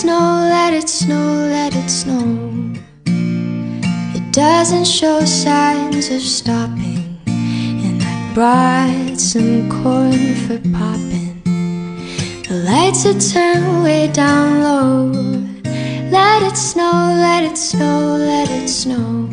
snow, let it snow, let it snow. It doesn't show signs of stopping. And I brought some corn for popping. The lights are turned way down low. Let it snow, let it snow, let it snow.